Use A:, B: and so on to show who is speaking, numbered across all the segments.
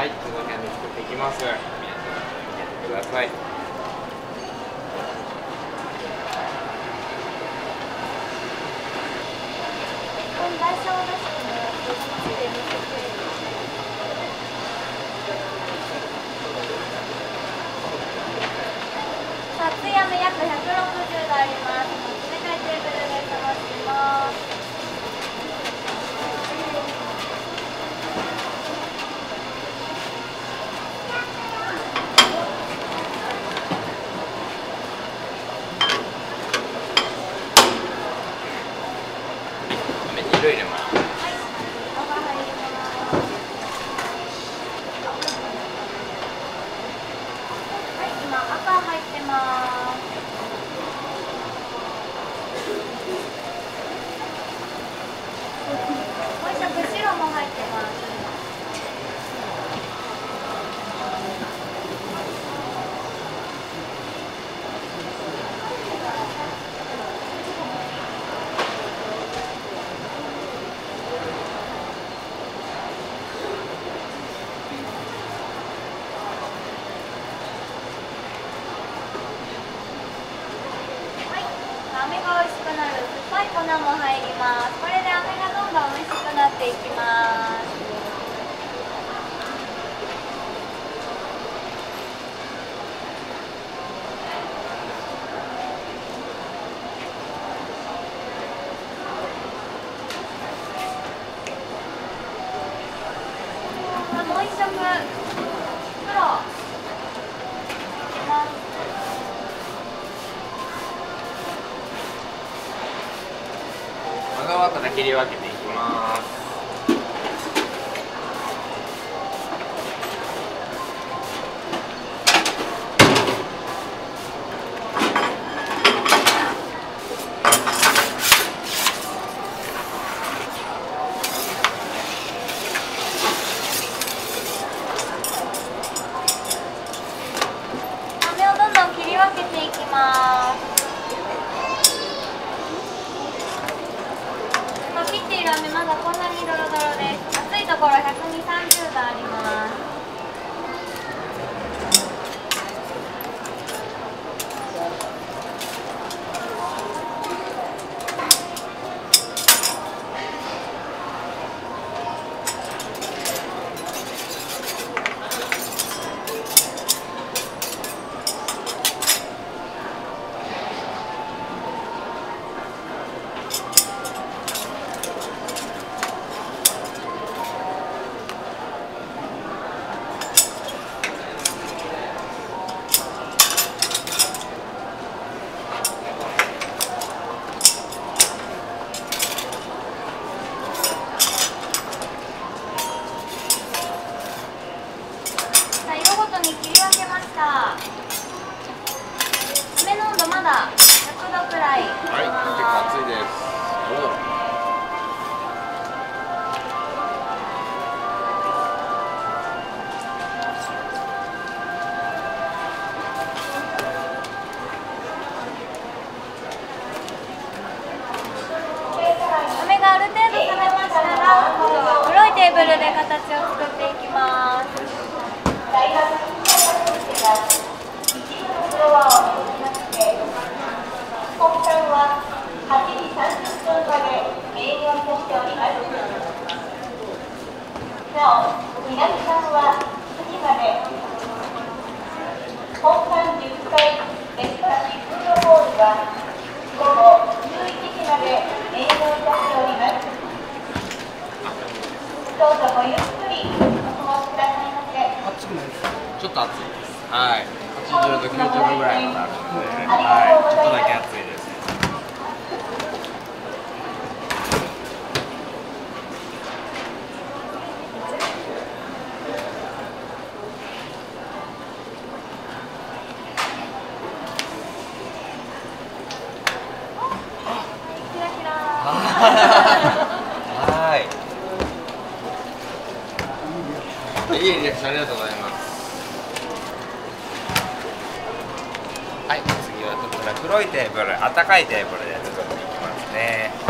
A: はいこの辺で作っていきます。皆さん見ててください
B: 台車を出してもらって、で見せて。さあ、津山約160度あります。冷たいテーブルで冷ましてます。
A: 色入れます
B: 粉も入りますこれで飴がどんどん美味しくなっていきますもう一色黒
A: 側から切り分けていきます
B: 飴をどんどん切り分けていきます。いる飴まだこんなにドロドロです熱いところ12030度あります。形を作っていきます。大学が一部のフロアを続きまして本館は8時30分まで営業しておりますなお南館は9時まで本館10階エスカシフードホールは午後11時まで営業いたしておりますゆっくりお過ごしくださいませ
A: ちょっと暑いですはい80度90度ぐらいまであるので、はい、ちょっとだけ暑いですはい。いいリアクションありがとうございます。はい次はこちら黒いテーブルあったかいテーブルで作っていきますね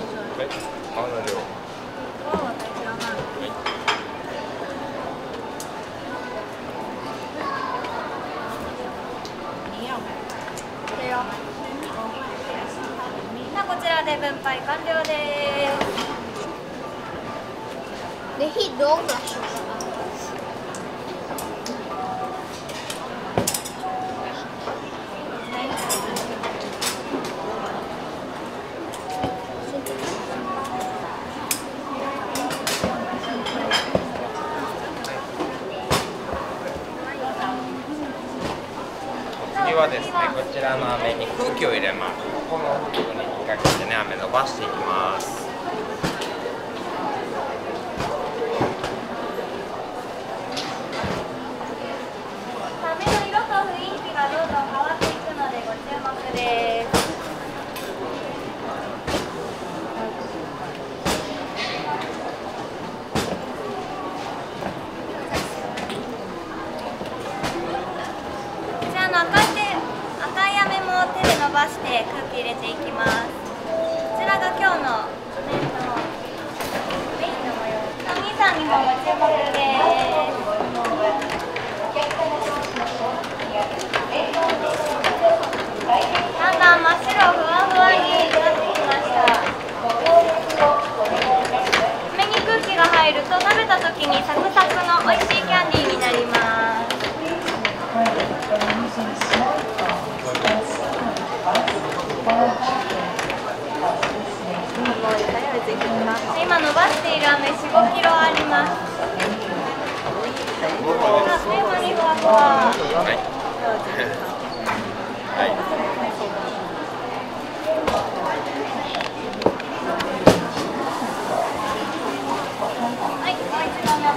C: 分配完了です
D: ぜひ動画
B: 次はですねこちらの飴に空気を入れます巴西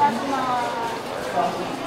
B: sa mga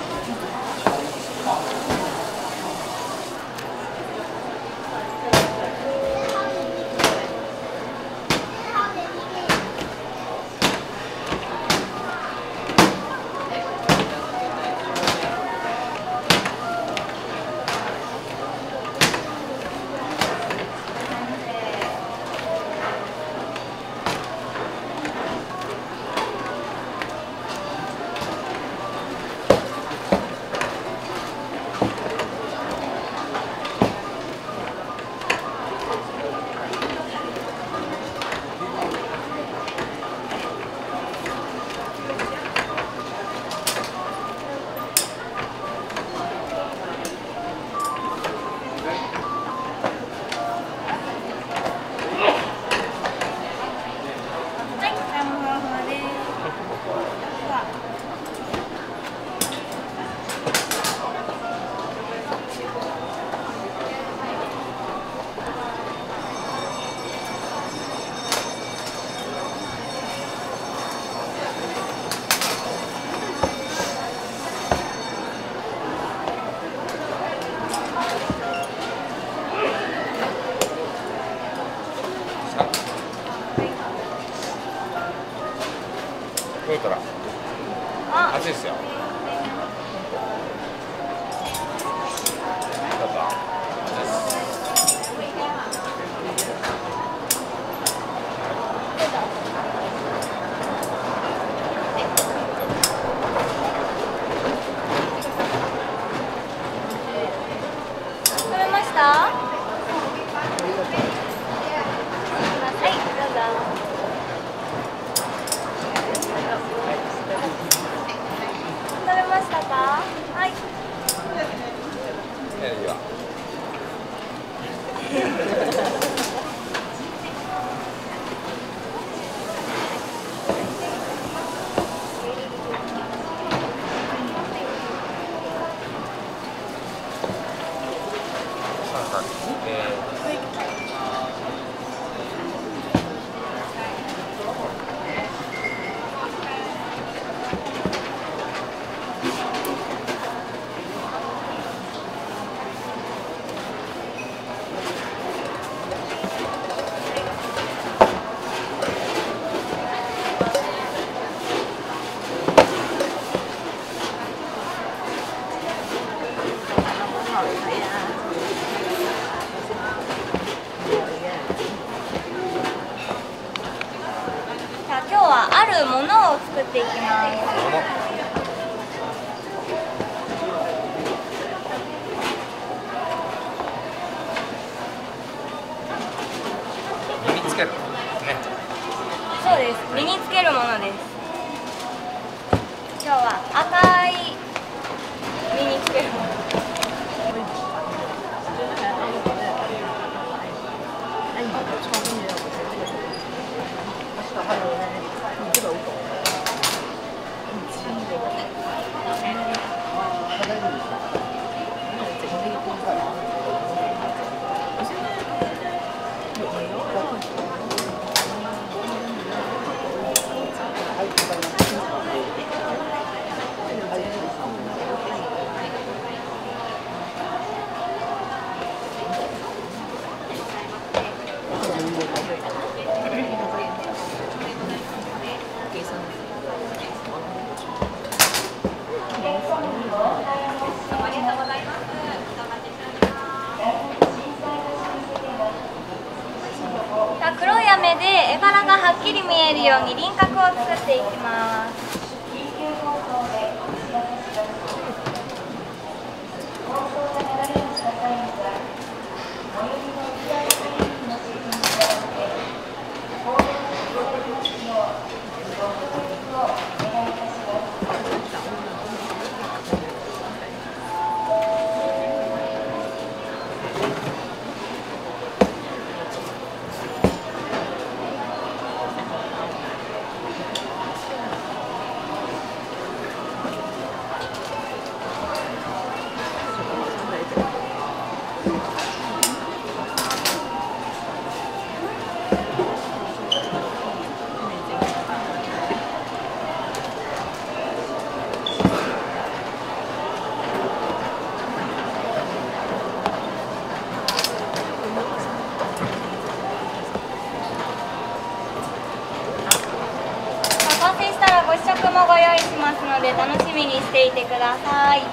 B: してい
C: てください。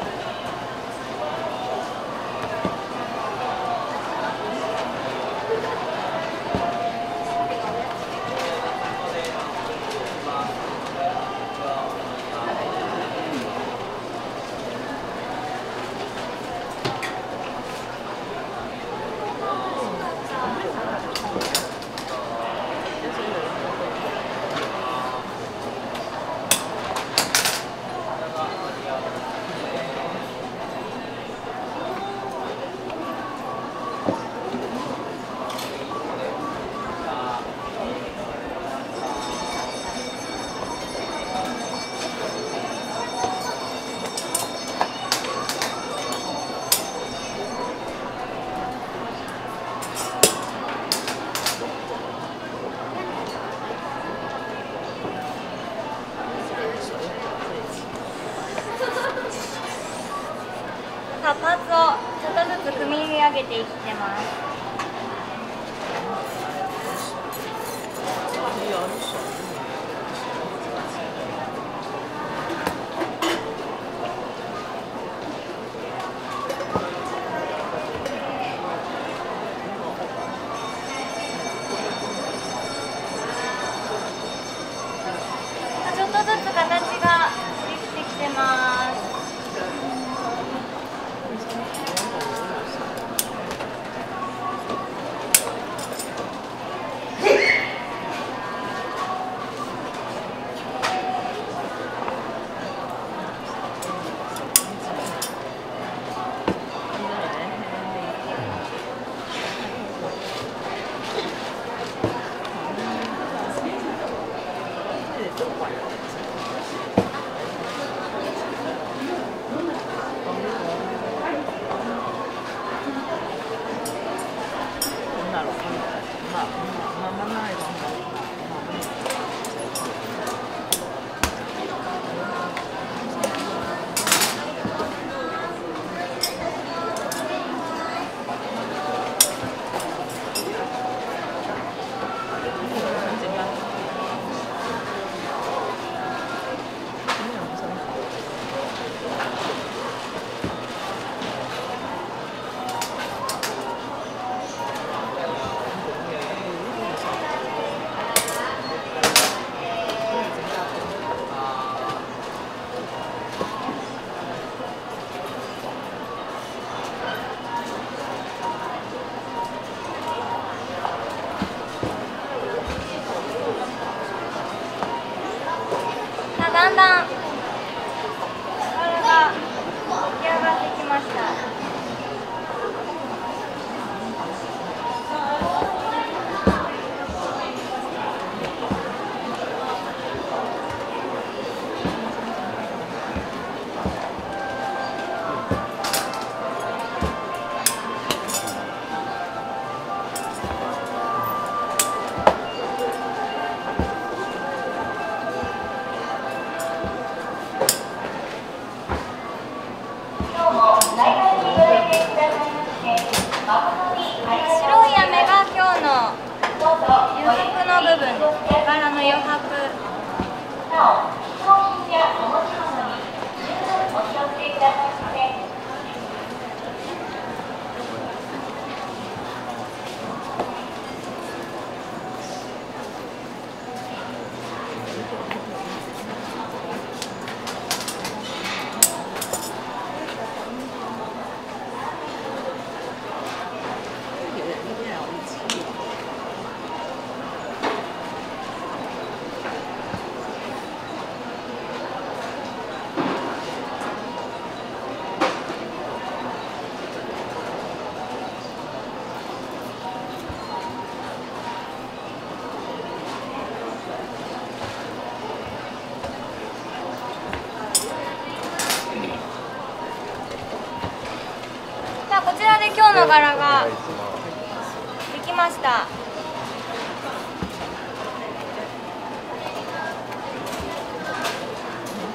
B: 柄が。できました。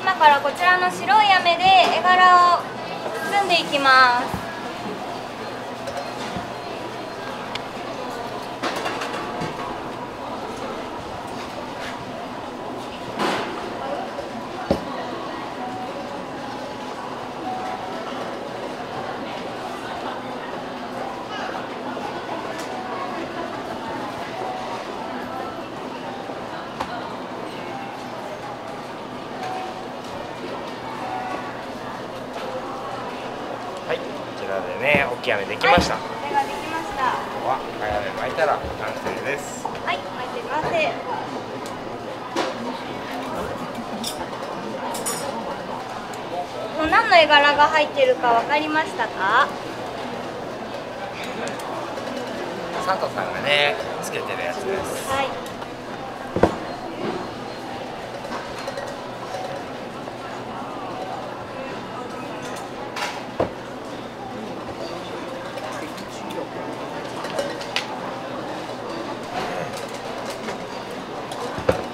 B: 今からこちらの白い飴で絵柄を包んでいきます
A: はいこちらでね大きい飴できました、
B: はい、これができました
A: あとは赤い飴巻いたら完成です
B: はい、巻いてください。もう何の絵柄が入ってるかわかりましたか？
A: サンタさんがねつけてるやつです
B: はい。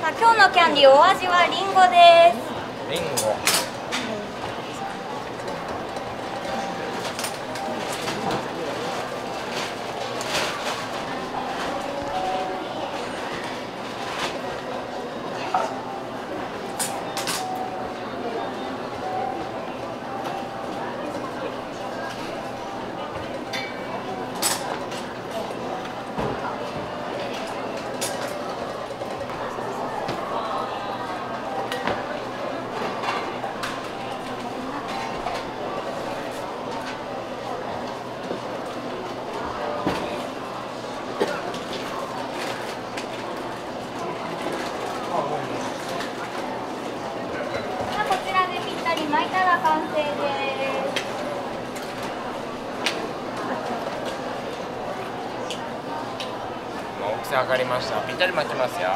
B: さあ今日のキャンディーお味はリンゴです。
A: リンゴ
B: さあこちらでぴったり巻いたら完成です。
A: まあ大きさ測りました。ぴったり巻きますよ。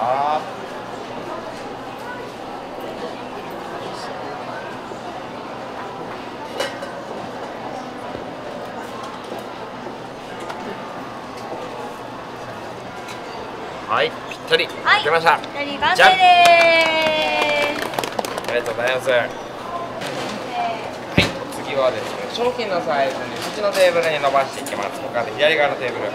A: はいぴったり
B: はい、
A: 巻けました、
B: ぴったり完成
A: じゃん。
B: です。
A: ありがとうございます。はい次はですね商品のサイズにそっちのテーブルに伸ばしていきます。ここから左側のテーブル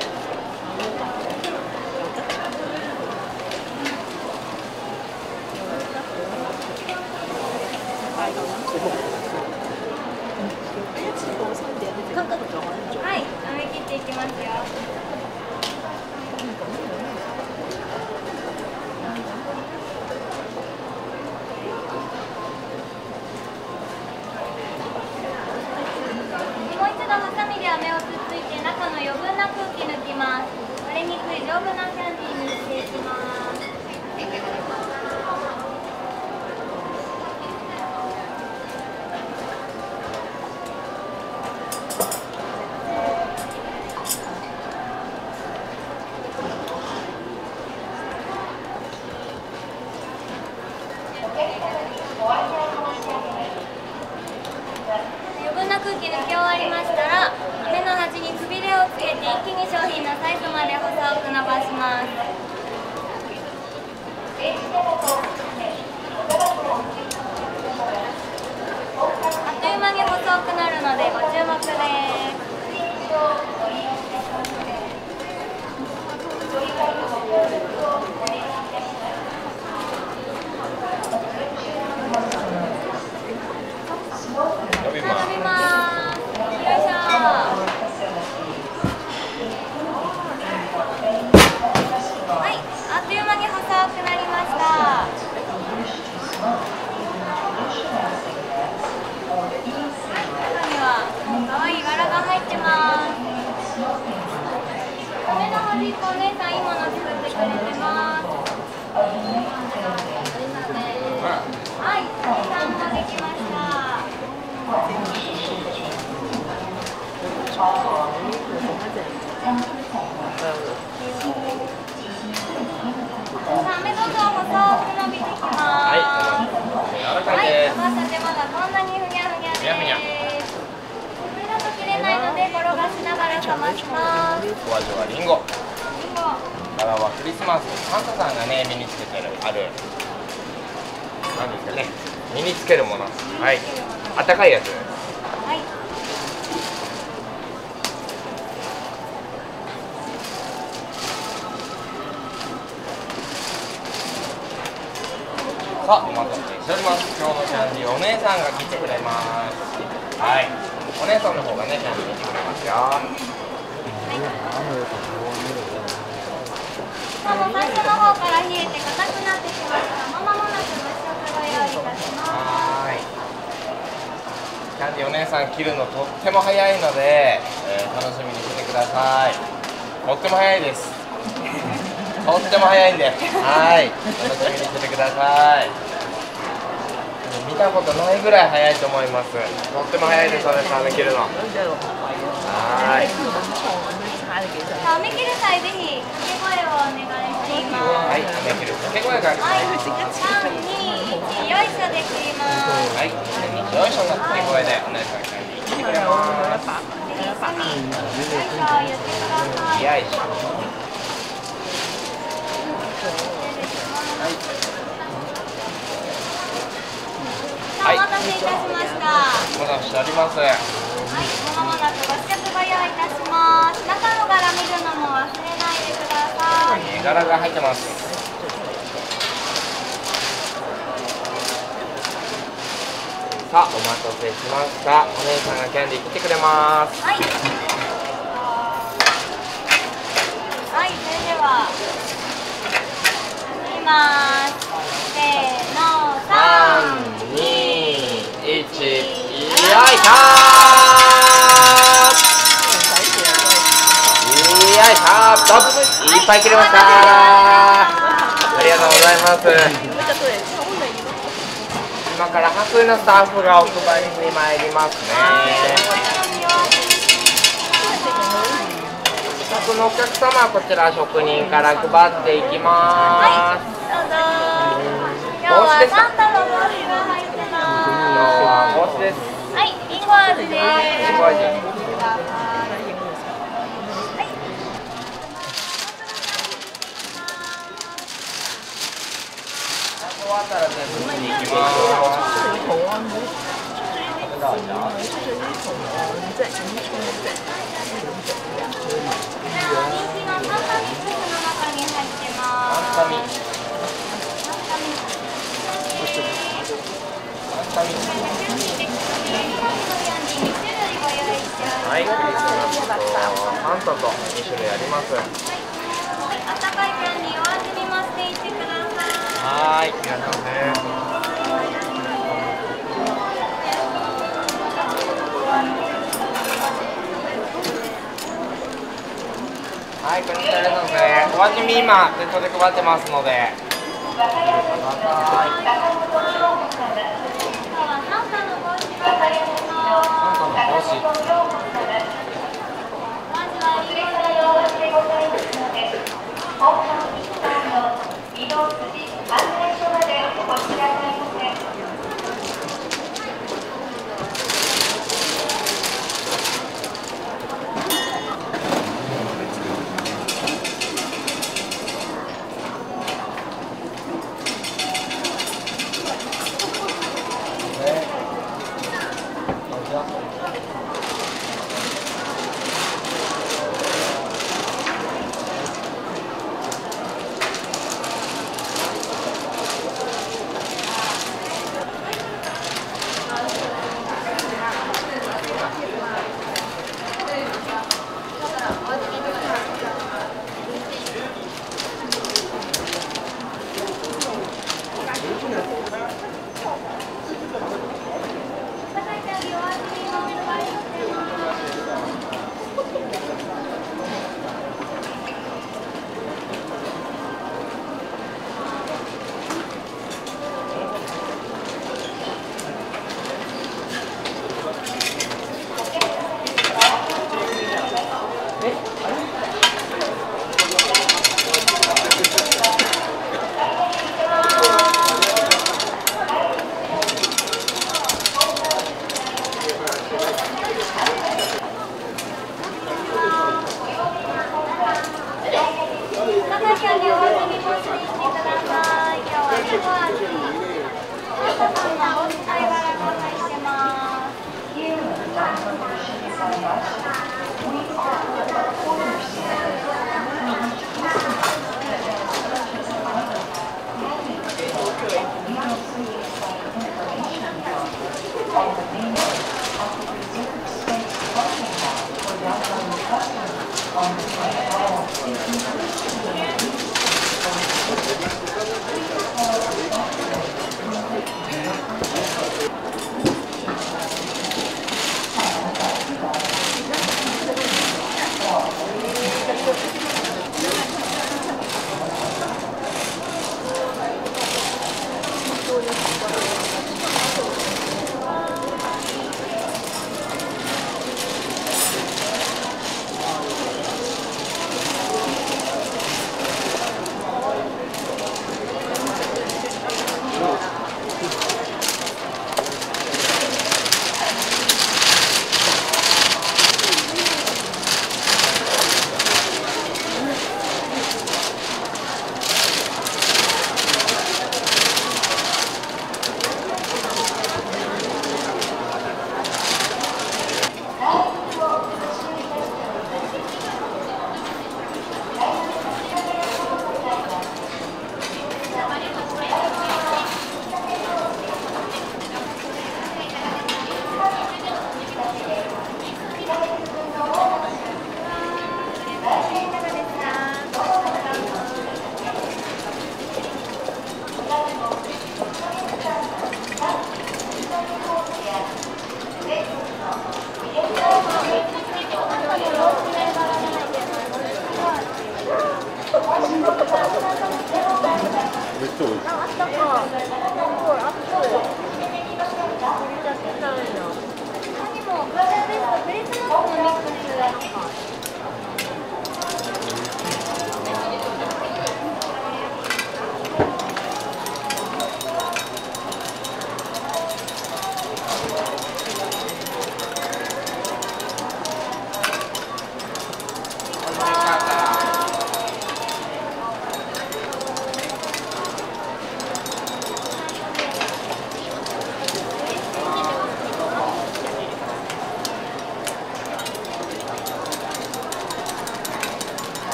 A: さあお待たせしております今日のキャンディーお姉さんが切ってくれますはいお姉さんの方がねキャンディー切ってくれますよ
B: さあも最初の方から冷えて硬くなってきました。がまもなく物食ご用意いたします
A: はい。キャンディーお姉さん切るのとっても早いので、えー楽しみにしてください。とっても早いです。とっても早いんで。はい。楽しみにしててください。見たことないぐらい早いと思います。とっても早いですお姉さんが切るの。はーい。
B: さあ、め切る際ぜひ掛け声をお願いします。
A: はいる。掛け声が
B: はい、三二一よい。しょで切ります
A: はいよいしょの掛け声でお姉さんがキャンディー切ます
B: よいしょ言ってください。
A: よいしょ
B: さあ、お待たせいたしました。
A: まだしております
B: はい、まもなくご試食ご用意い。たします中の柄見るのも忘れない。でください。
A: 絵柄が入ってますさあお待たせしましたお姉さんがキャンディー切ってくれます
B: はい。はい、それではますせーの、三
A: 3、2、1、よいしょよいしょいっぱい切れましたありがとうございます今から白衣のスタッフがお配りに参りますねお宅のお客様はこちら職人から配っていきます、はい
B: どうぞ。今日はサンタの帽子が入って
A: 今日
B: ま
A: は帽子です
B: すはい、リンゴ味です
A: リンゴ味終わったら全部に行きます
B: 人気のサンタミックスの中に入ってます
A: サンタミ
B: サンタミックス
A: サンタミ
B: 準備できたので2種類ご用意してお
A: はい、クリス
B: ます
A: マスとサンタと2種類あります
B: あったかいキャンディーお味見もしていってください。
A: はい、ありがとうね。はい、こんにちは、ありがとうございますお味見今、ネットで配ってますので。
B: 今日はサンタの帽子。が入ってます
A: サンタの帽子
B: まずはリンゴの用紙でございますので本館一番の移動筋案内所までお越しください